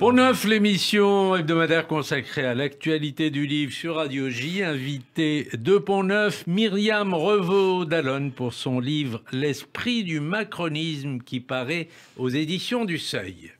Pour neuf, l'émission hebdomadaire consacrée à l'actualité du livre sur Radio J, invité de Pont-Neuf, Myriam Revaux d'Allonne pour son livre L'esprit du macronisme qui paraît aux éditions du Seuil.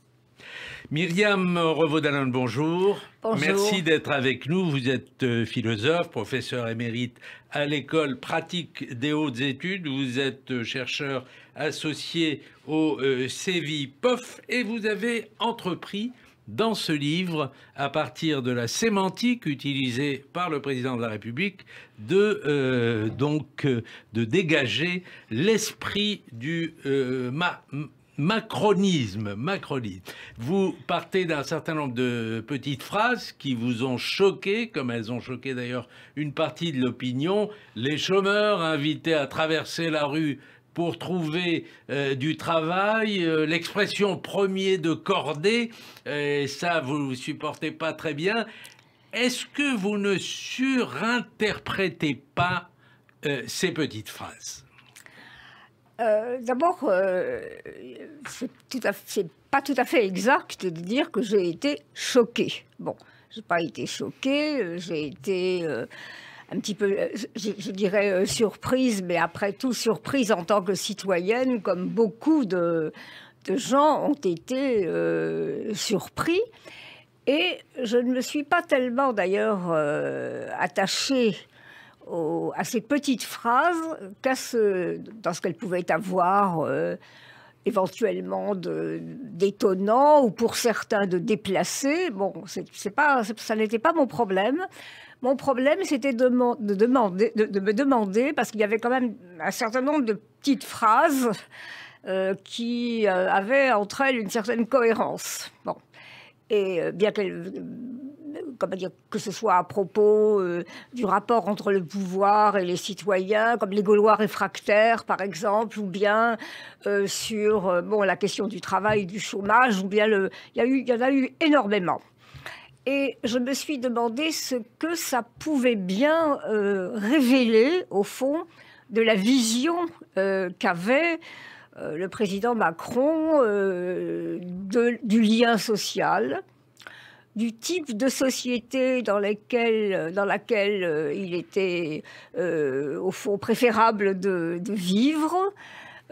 Myriam Revaud-Dallon, bonjour. Bonjour. Merci d'être avec nous. Vous êtes euh, philosophe, professeur émérite à l'école pratique des hautes études. Vous êtes euh, chercheur associé au euh, CEVI-POF et vous avez entrepris dans ce livre, à partir de la sémantique utilisée par le président de la République, de euh, donc euh, de dégager l'esprit du euh, macronisme, macronisme. Vous partez d'un certain nombre de petites phrases qui vous ont choqué, comme elles ont choqué d'ailleurs une partie de l'opinion. Les chômeurs invités à traverser la rue pour trouver euh, du travail, euh, l'expression premier de cordée, euh, ça vous supportez pas très bien. Est-ce que vous ne surinterprétez pas ces petites phrases? D'abord, c'est pas tout à fait exact de dire que j'ai été choquée. Bon, j'ai pas été choquée, j'ai été un petit peu, euh, je, dirais, euh, surprise, mais après tout, surprise en tant que citoyenne, comme beaucoup de, gens ont été euh, surpris. Et je ne me suis pas tellement d'ailleurs euh, attachée à ces petites phrases qu'à ce, dans ce qu'elles pouvaient avoir éventuellement d'étonnant ou pour certains de déplacé. Bon, c'est pas, ça n'était pas mon problème. Mon problème, c'était de, de me demander, parce qu'il y avait quand même un certain nombre de petites phrases euh, qui euh, avaient entre elles une certaine cohérence. Bon. Et euh, bien qu'elle, euh, comment dire, que ce soit à propos du rapport entre le pouvoir et les citoyens, comme les Gaulois réfractaires, par exemple, ou bien sur bon, la question du travail, du chômage, ou bien le, il y, il y en a eu énormément. Et je me suis demandé ce que ça pouvait bien euh, révéler, au fond, de la vision euh, qu'avait euh, le président Macron du lien social, du type de société dans, laquelle, il était, au fond, préférable de vivre.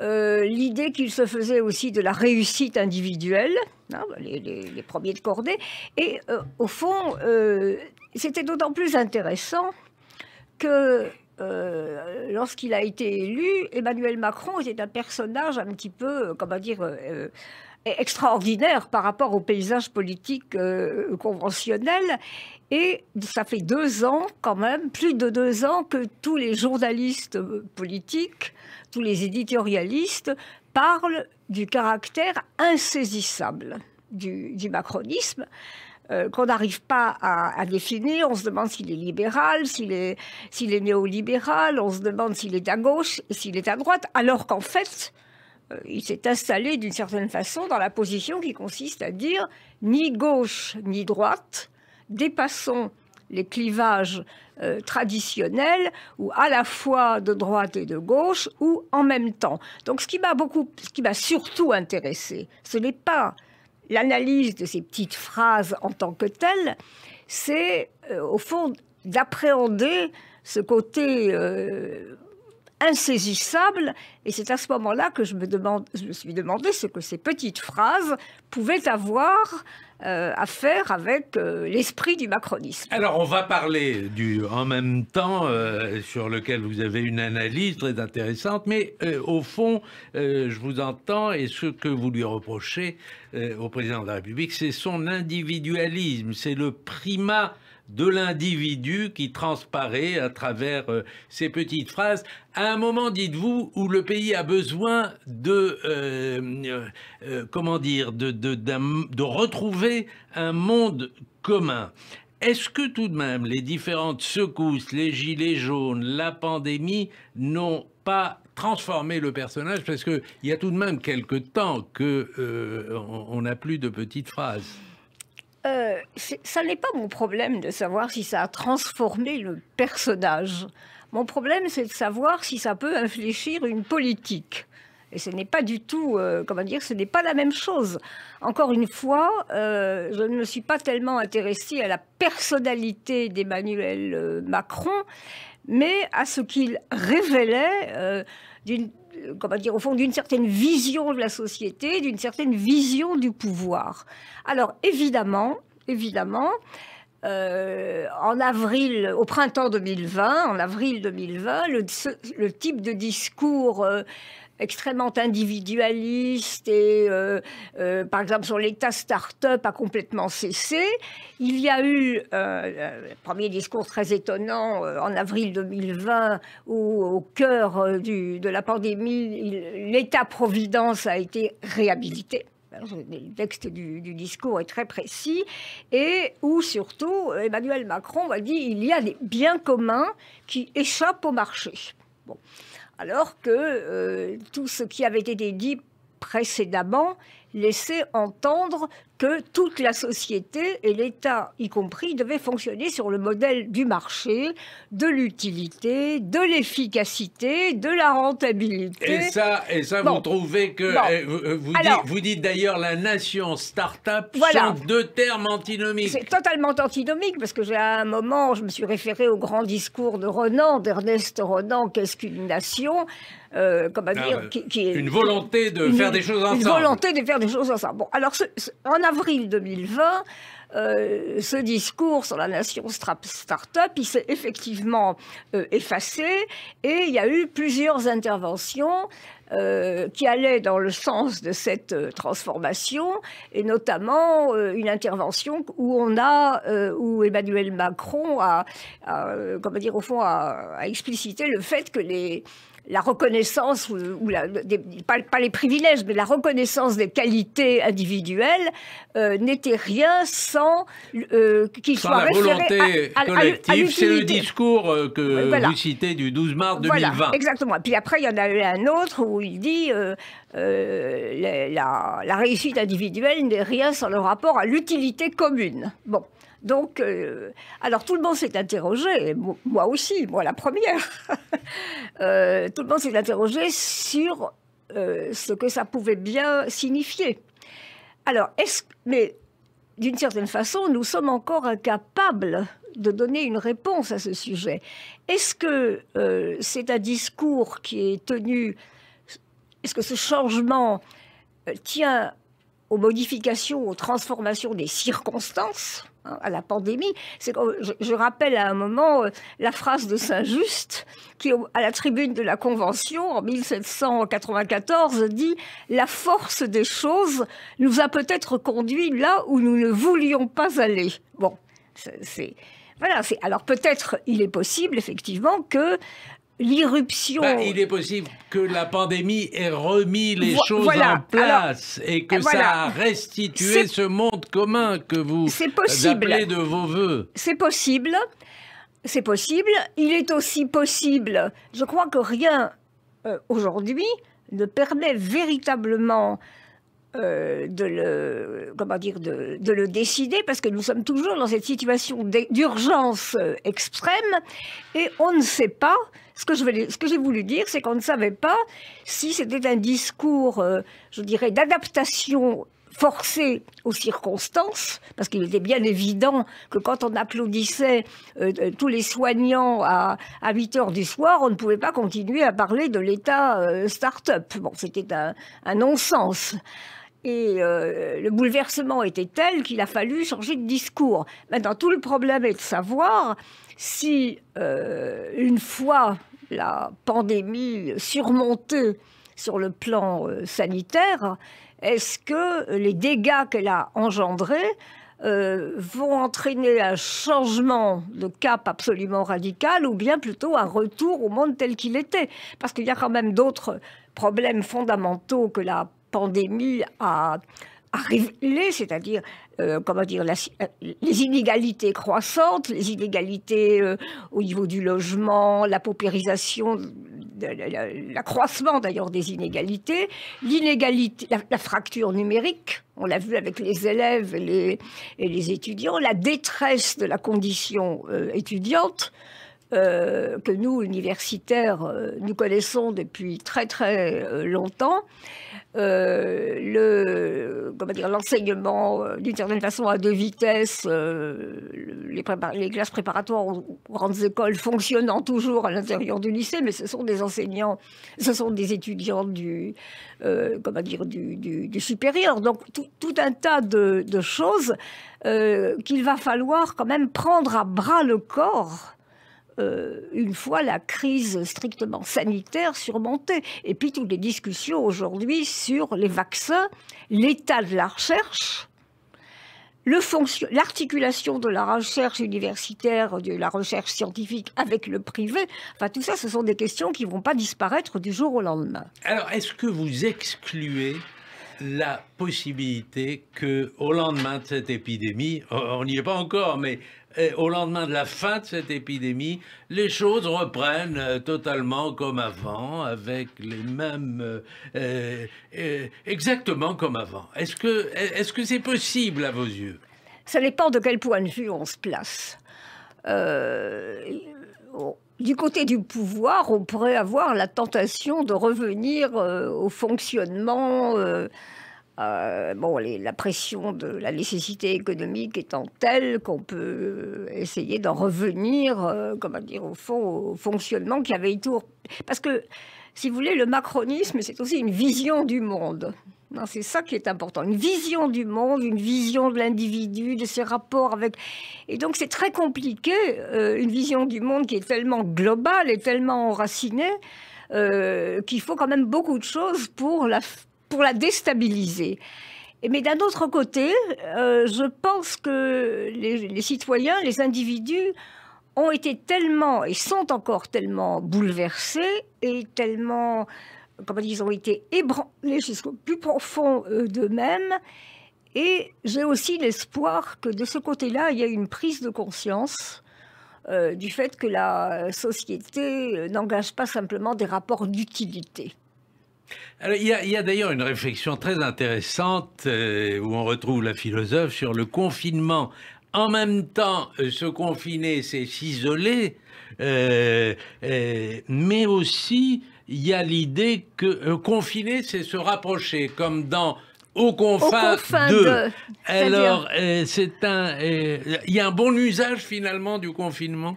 Euh, L'idée qu'il se faisait aussi de la réussite individuelle, hein, les, premiers de cordée. Et euh, au fond, euh, c'était d'autant plus intéressant que lorsqu'il a été élu, Emmanuel Macron était un personnage un petit peu, comment dire, extraordinaire par rapport au paysage politique conventionnel. Et ça fait deux ans, quand même, plus de deux ans, que tous les journalistes euh, politiques, tous les éditorialistes parlent du caractère insaisissable du, macronisme euh, qu'on n'arrive pas à, définir. On se demande s'il est libéral, s'il est, néolibéral, on se demande s'il est à gauche s'il est à droite, alors qu'en fait, euh, il s'est installé d'une certaine façon dans la position qui consiste à dire ni gauche ni droite, dépassons les clivages euh, traditionnels ou à la fois de droite et de gauche ou en même temps. Donc ce qui m'a beaucoup, ce qui m'a surtout intéressé, ce n'est pas l'analyse de ces petites phrases en tant que telles, c'est euh, au fond d'appréhender ce côté euh, insaisissable. Et c'est à ce moment-là que je me, demande, je me suis demandé ce que ces petites phrases pouvaient avoir euh, à faire avec euh, l'esprit du macronisme. Alors, on va parler du en même temps euh, sur lequel vous avez une analyse très intéressante, mais au fond, je vous entends et ce que vous lui reprochez au président de la République, c'est son individualisme, c'est le primat de l'individu qui transparaît à travers euh, ces petites phrases. À un moment, dites-vous, où le pays a besoin de, euh, euh, comment dire, de, de, de retrouver un monde commun. Est-ce que tout de même les différentes secousses, les gilets jaunes, la pandémie n'ont pas transformé le personnage? Parce qu'il y a tout de même quelque temps que euh, on on n'a plus de petites phrases. Euh, ça n'est pas mon problème de savoir si ça a transformé le personnage. Mon problème, c'est de savoir si ça peut infléchir une politique. Et ce n'est pas du tout, euh, comment dire, ce n'est pas la même chose. Encore une fois, euh, je ne me suis pas tellement intéressée à la personnalité d'Emmanuel Macron, mais à ce qu'il révélait d'une comment dire, au fond, d'une certaine vision de la société, d'une certaine vision du pouvoir. Alors, évidemment, évidemment, en avril, au printemps 2020, en avril 2020, le, type de discours extrêmement individualiste et, euh, euh, par exemple, sur l'état start-up a complètement cessé. Il y a eu euh, un premier discours très étonnant en avril 2020 où, au cœur de la pandémie, l'état-providence a été réhabilité. Le texte du, discours est très précis et où surtout Emmanuel Macron a dit il y a des biens communs qui échappent au marché. Bon alors que euh, tout ce qui avait été dit précédemment laissait entendre que toute la société, et l'État y compris, devait fonctionner sur le modèle du marché, de l'utilité, de l'efficacité, de la rentabilité. Et ça, et ça vous trouvez que... Eh, vous, vous, dites, d'ailleurs la nation start-up voilà. sont deux termes antinomiques. C'est totalement antinomique, parce que j'ai à un moment, je me suis référé au grand discours de Renan, d'Ernest Renan, Qu'est-ce qu'une nation? Euh, comment ah dire, qui, est une volonté de faire des choses ensemble. Une volonté de faire des choses ensemble. Bon, alors en avril 2020, euh, ce discours sur la nation start-up, il s'est effectivement euh, effacé et il y a eu plusieurs interventions euh, qui allaient dans le sens de cette transformation et notamment une intervention où on a, où Emmanuel Macron a, comment dire, au fond, a, a explicité le fait que les la reconnaissance, ou, pas, les privilèges, mais la reconnaissance des qualités individuelles euh, n'était rien sans euh, qu'il soit la volonté collective. C'est le discours euh, que vous citez du 12 mars 2020. Voilà, exactement. Et puis après, il y en a eu un autre où il dit la, la réussite individuelle n'est rien sans le rapport à l'utilité commune. Bon. Donc, euh, alors tout le monde s'est interrogé, moi aussi, moi la première, euh, tout le monde s'est interrogé sur euh, ce que ça pouvait bien signifier. Alors, est-ce, mais d'une certaine façon, nous sommes encore incapables de donner une réponse à ce sujet. Est-ce que c'est un discours qui est tenu, est-ce que ce changement tient aux modifications, aux transformations des circonstances? À la pandémie. C'est je, je, rappelle à un moment euh, la phrase de Saint-Just qui, à la tribune de la Convention en 1794, dit La force des choses nous a peut-être conduit là où nous ne voulions pas aller. Bon, c'est. Voilà, alors peut-être il est possible effectivement que l'irruption. Bah, il est possible que la pandémie ait remis les choses en place et que ça a restitué ce monde commun que vous appelez de vos voeux. C'est possible. C'est possible. Il est aussi possible. Je crois que rien euh, aujourd'hui ne permet véritablement euh, de, le, comment dire, de, le décider, parce que nous sommes toujours dans cette situation d'urgence euh, extrême, et on ne sait pas, ce que, je ce que j'ai voulu dire, c'est qu'on ne savait pas si c'était un discours, euh, je dirais, d'adaptation forcée aux circonstances, parce qu'il était bien évident que quand on applaudissait tous les soignants à, à 8 heures du soir, on ne pouvait pas continuer à parler de l'État start-up. Bon, c'était un, un non-sens. Et euh, le bouleversement était tel qu'il a fallu changer de discours. Maintenant, tout le problème est de savoir si, euh, une fois la pandémie surmontée sur le plan euh, sanitaire, est-ce que les dégâts qu'elle a engendrés vont entraîner un changement de cap absolument radical ou bien plutôt un retour au monde tel qu'il était? Parce qu'il y a quand même d'autres problèmes fondamentaux que la pandémie a, révélé, c'est-à-dire euh, comment dire, euh, les inégalités croissantes, les inégalités euh, au niveau du logement, la paupérisation, l'accroissement d'ailleurs des inégalités, l'inégalité, la, fracture numérique, on l'a vu avec les élèves et les, étudiants, la détresse de la condition étudiante, euh, que nous, universitaires, euh, nous connaissons depuis très très euh, longtemps. le, comment dire, l'enseignement, d'une certaine façon, à deux vitesses, les, classes préparatoires aux grandes écoles fonctionnant toujours à l'intérieur du lycée, mais ce sont des enseignants, ce sont des étudiants du, comment dire, du, supérieur. Donc tout, un tas de choses qu'il va falloir quand même prendre à bras le corps euh, une fois la crise strictement sanitaire surmontée. Et puis toutes les discussions aujourd'hui sur les vaccins, l'état de la recherche, l'articulation de la recherche universitaire, de la recherche scientifique avec le privé, enfin tout ça, ce sont des questions qui ne vont pas disparaître du jour au lendemain. Alors, est-ce que vous excluez la possibilité que, au lendemain de cette épidémie, on n'y est pas encore, mais au lendemain de la fin de cette épidémie, les choses reprennent euh, totalement comme avant, avec les mêmes... Euh, euh, exactement comme avant. Est-ce que est-ce que c'est possible à vos yeux? Ça dépend de quel point de vue on se place. du côté du pouvoir, on pourrait avoir la tentation de revenir au fonctionnement euh, bon, la pression de la nécessité économique étant telle qu'on peut essayer d'en revenir, euh, comment dire, au fond, au fonctionnement qui avait été... Parce que, si vous voulez, le macronisme, c'est aussi une vision du monde. C'est ça qui est important, une vision du monde, une vision de l'individu, de ses rapports avec... Et donc c'est très compliqué, euh, une vision du monde qui est tellement globale et tellement enracinée, qu'il faut quand même beaucoup de choses pour la, pour la déstabiliser. Mais d'un autre côté, euh, je pense que les, citoyens, les individus, ont été tellement et sont encore tellement bouleversés et tellement, comment dire, ils ont été ébranlés jusqu'au plus profond euh, d'eux-mêmes. Et j'ai aussi l'espoir que de ce côté-là, il y a une prise de conscience euh, du fait que la société n'engage pas simplement des rapports d'utilité il y a, d'ailleurs une réflexion très intéressante euh, où on retrouve la philosophe sur le confinement. En même temps, euh, se confiner, c'est s'isoler, euh, mais aussi il y a l'idée que confiner, c'est se rapprocher, comme dans au confins, de. Alors, c'est un. Il y a un bon usage finalement du confinement?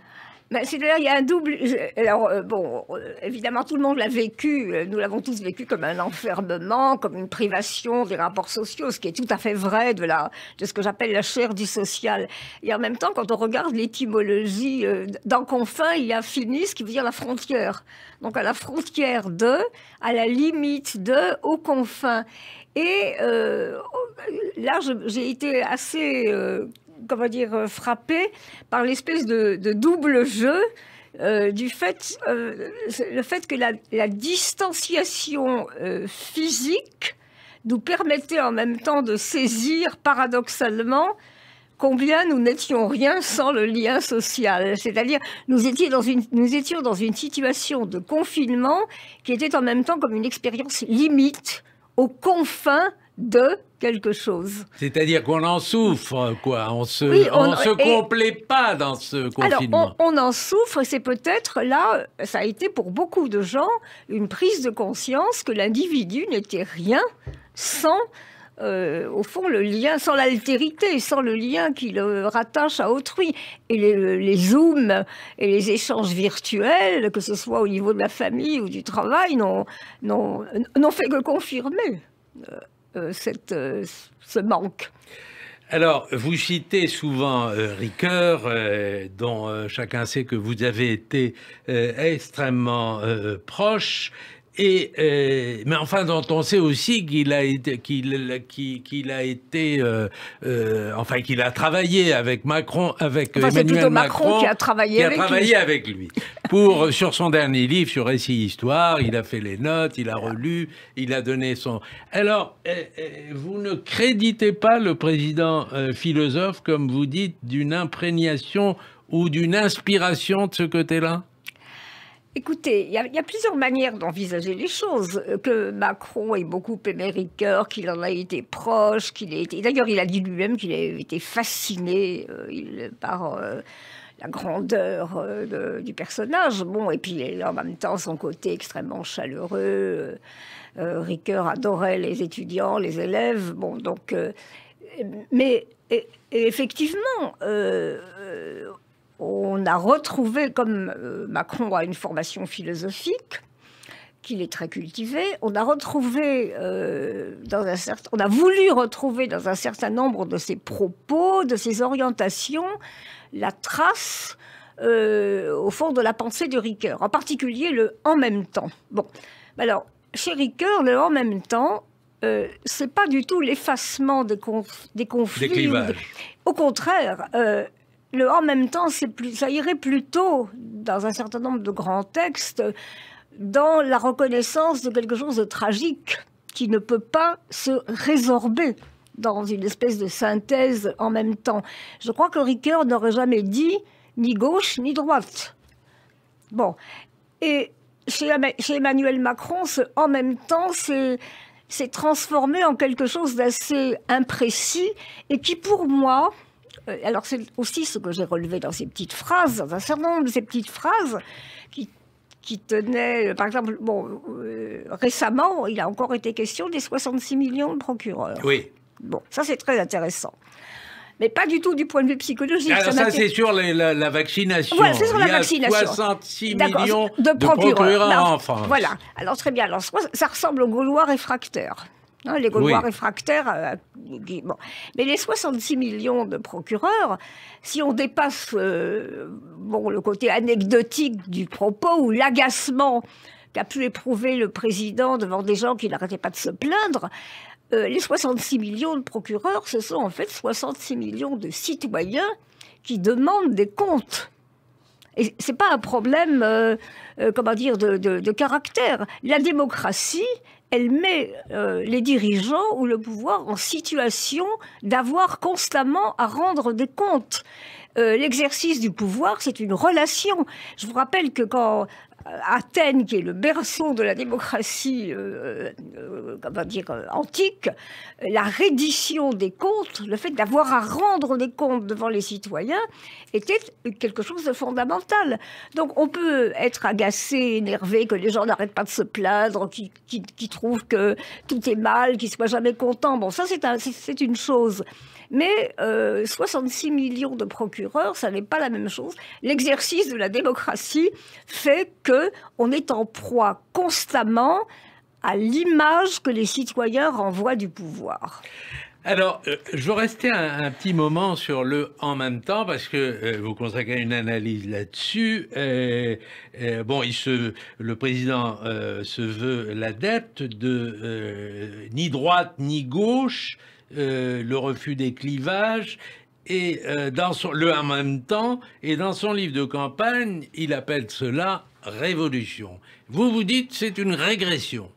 C'est-à-dire, il y a un double. Alors, euh, bon, euh, évidemment, tout le monde l'a vécu, euh, nous l'avons tous vécu comme un enfermement, comme une privation des rapports sociaux, ce qui est tout à fait vrai de, la, de ce que j'appelle la chair du social. Et en même temps, quand on regarde l'étymologie, dans confins, il y a finis, qui veut dire la frontière. Donc, à la frontière de, à la limite de, aux confins. Et là, j'ai été assez comment dire, euh, frappé par l'espèce de, double jeu euh, du fait, euh, le fait que la, distanciation physique nous permettait en même temps de saisir paradoxalement combien nous n'étions rien sans le lien social. C'est-à-dire, nous, nous étions dans une situation de confinement qui était en même temps comme une expérience limite aux confins de quelque chose. C'est-à-dire qu'on en souffre, quoi. On se, on, se complaît pas dans ce confinement. Alors, on, en souffre, c'est peut-être là, ça a été pour beaucoup de gens une prise de conscience que l'individu n'était rien sans euh, au fond, le lien, sans l'altérité, sans le lien qui le rattache à autrui. Et les, les, zooms et les échanges virtuels, que ce soit au niveau de la famille ou du travail, n'ont fait que confirmer. Euh, euh, cette, euh, ce manque. Alors, vous citez souvent euh, Ricoeur, dont chacun sait que vous avez été extrêmement proche. Et, euh, mais enfin, dont on sait aussi qu'il a été, qu'il, qu'il, a été, euh, euh, enfin, qu'il a travaillé avec Macron, avec Emmanuel Macron, qui a travaillé, qui a avec, travaillé lui. avec lui. Pour sur son dernier livre sur récit histoire, il a fait les notes, il a relu, il a donné son. Alors, vous ne créditez pas le président philosophe, comme vous dites, d'une imprégnation ou d'une inspiration de ce côté-là? Écoutez, il y, a plusieurs manières d'envisager les choses. Euh, que Macron ait beaucoup aimé Ricoeur, qu'il en a été proche, qu'il a été. D'ailleurs, il a dit lui-même qu'il avait été fasciné euh, par euh, la grandeur du personnage. Bon, et puis en même temps, son côté extrêmement chaleureux. Ricoeur adorait les étudiants, les élèves. Bon, donc. mais effectivement, a retrouvé, comme Macron a une formation philosophique, qu'il est très cultivé. On a retrouvé euh, dans un certain, on a voulu retrouver dans un certain nombre de ses propos, de ses orientations, la trace euh, au fond de la pensée de Ricoeur, en particulier le en même temps. Bon, alors chez Ricoeur, le en même temps, euh, c'est pas du tout l'effacement des, des, conflits. au contraire, euh, le en même temps, ça irait plutôt dans un certain nombre de grands textes dans la reconnaissance de quelque chose de tragique qui ne peut pas se résorber dans une espèce de synthèse en même temps. Je crois que Ricoeur n'aurait jamais dit ni gauche ni droite. Bon. Et chez, Emmanuel Macron, en même temps, c'est transformé en quelque chose d'assez imprécis et qui, pour moi, alors c'est aussi ce que j'ai relevé dans ces petites phrases, dans un certain nombre de ces petites phrases, qui qui tenait, par exemple, bon, euh, récemment, il a encore été question des 66 millions de procureurs. Oui. Bon, ça c'est très intéressant. Mais pas du tout du point de vue psychologique. Alors ça, c'est sur la, vaccination. Voilà, c'est sur la vaccination. 66 millions de procureurs, en France. Voilà. Alors très bien. Alors ça ressemble aux Gaulois réfractaires. Hein, les Gaulois réfractaires. Euh, bon. Mais les 66 millions de procureurs, si on dépasse euh, bon, le côté anecdotique du propos ou l'agacement qu'a pu éprouver le président devant des gens qui n'arrêtaient pas de se plaindre, euh, les 66 millions de procureurs, ce sont en fait 66 millions de citoyens qui demandent des comptes. Et c'est pas un problème, comment dire, de, de, caractère. La démocratie, elle met euh, les dirigeants ou le pouvoir en situation d'avoir constamment à rendre des comptes. Euh, l'exercice du pouvoir, c'est une relation. Je vous rappelle que quand Athènes, qui est le berceau de la démocratie euh, euh dire, antique, la reddition des comptes, le fait d'avoir à rendre des comptes devant les citoyens, était quelque chose de fondamental. Donc on peut être agacé, énervé, que les gens n'arrêtent pas de se plaindre, qui, qui, trouvent que tout est mal, qu'ils soient jamais contents. Bon, ça c'est une chose. Mais 66 euh, millions de procureurs, ça n'est pas la même chose. L'exercice de la démocratie fait que on est en proie constamment à l'image que les citoyens renvoient du pouvoir. Alors, euh, je veux rester un, petit moment sur le en même temps parce que euh, vous consacrez une analyse là-dessus. bon, se, le président se veut l'adepte de ni droite ni gauche, euh, le refus des clivages, et euh, dans son, le même temps, et dans son livre de campagne, il appelle cela révolution. Vous vous dites c'est une régression.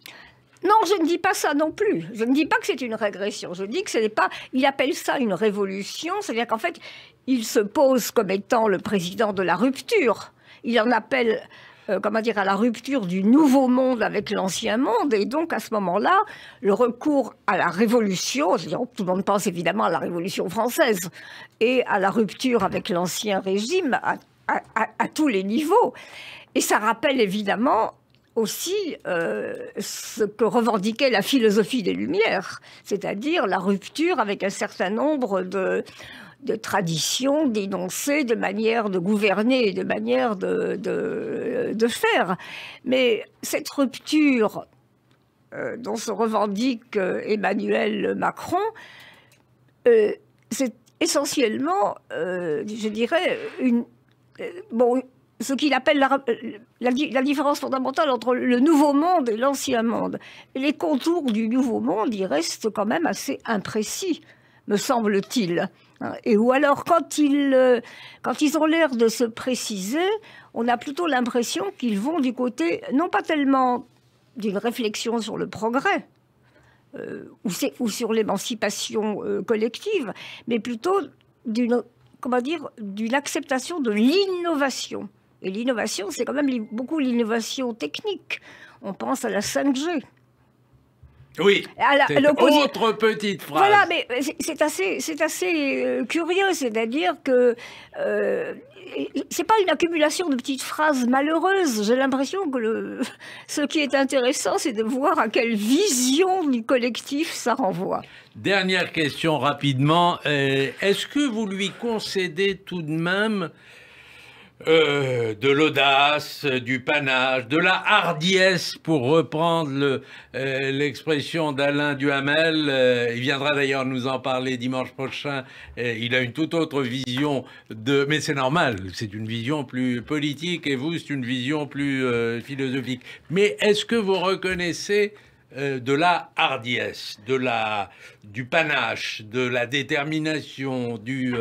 Non, je ne dis pas ça non plus. Je ne dis pas que c'est une régression. Je dis que ce n'est pas. Il appelle ça une révolution, c'est-à-dire qu'en fait, il se pose comme étant le président de la rupture. Il en appelle euh, comment dire, à la rupture du nouveau monde avec l'ancien monde. Et donc, à ce moment-là, le recours à la révolution, tout le monde pense évidemment à la révolution française, et à la rupture avec l'ancien régime à, tous les niveaux. Et ça rappelle évidemment aussi euh, ce que revendiquait la philosophie des Lumières, c'est-à-dire la rupture avec un certain nombre de, de traditions, d'énoncés, de manière de gouverner, de manière de, de, faire. Mais cette rupture euh, dont se revendique euh, Emmanuel Macron, euh, c'est essentiellement, je dirais, bon, ce qu'il appelle la, la, la, différence fondamentale entre le nouveau monde et l'ancien monde. les contours du nouveau monde, ils restent quand même assez imprécis, me semble-t-il. Et ou alors, quand ils, euh, quand ils ont l'air de se préciser, on a plutôt l'impression qu'ils vont du côté, non pas tellement d'une réflexion sur le progrès, euh, ou, sur l'émancipation euh, collective, mais plutôt d'une, comment dire, d'une acceptation de l'innovation. Et l'innovation, c'est quand même beaucoup l'innovation technique. On pense à la 5G. Oui. À la- autre petite phrase. Voilà, mais c'est- c'est assez, c'est assez euh, curieux, c'est-à-dire que euh, c'est pas une accumulation de petites phrases malheureuses. J'ai l'impression que le, ce qui est intéressant, c'est de voir à quelle vision du collectif ça renvoie. Dernière question rapidement. Euh, Est-ce que vous lui concédez tout de même euh, de l'audace, du panache, de la hardiesse, pour reprendre le, euh, l'expression d'Alain Duhamel euh, Il viendra d'ailleurs nous en parler dimanche prochain. Il a une toute autre vision de... Mais c'est normal, c'est une vision plus politique et vous, c'est une vision plus philosophique. Mais est-ce que vous reconnaissez de la hardiesse, de la, du panache, de la détermination, du...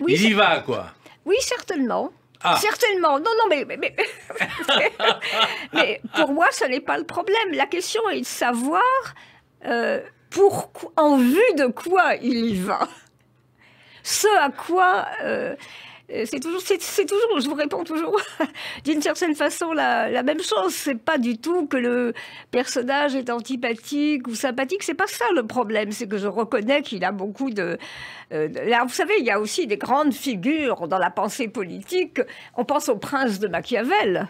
Oui, il y va, quoi? Oui, certainement. Ah. Certainement. Non, non, mais, mais, mais, pour moi, ce n'est pas le problème. La question est de savoir euh, pourquoi- en vue de quoi il y va. Ce à quoi. euh, c'est toujours, c'est, toujours, je vous réponds toujours d'une certaine façon la, la même chose. C'est pas du tout que le personnage est antipathique ou sympathique. C'est pas ça le problème. C'est que je reconnais qu'il a beaucoup de, euh, là, vous savez, il y a aussi des grandes figures dans la pensée politique. On pense au prince de Machiavel.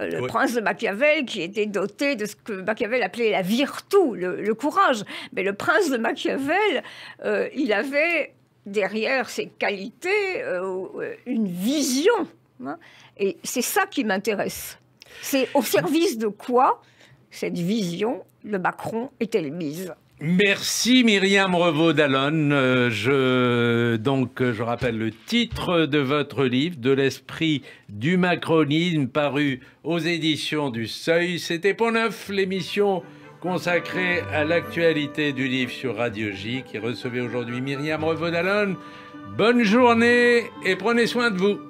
Euh, Le Oui. prince de Machiavel qui était doté de ce que Machiavel appelait la virtu, le, le courage. Mais le prince de Machiavel, euh, il avait derrière ses qualités euh, une vision. hein. Et c'est ça qui m'intéresse. C'est au service de quoi cette vision, le Macron est-elle mise? Merci Myriam Revaud-Dallon. Euh, donc, euh, je rappelle le titre de votre livre, De l'esprit du macronisme, paru aux éditions du Seuil. C'était Pont Neuf, l'émission consacrée à l'actualité du livre sur Radio J, qui recevait aujourd'hui Myriam Revaud-Dallon. Bonne journée et prenez soin de vous.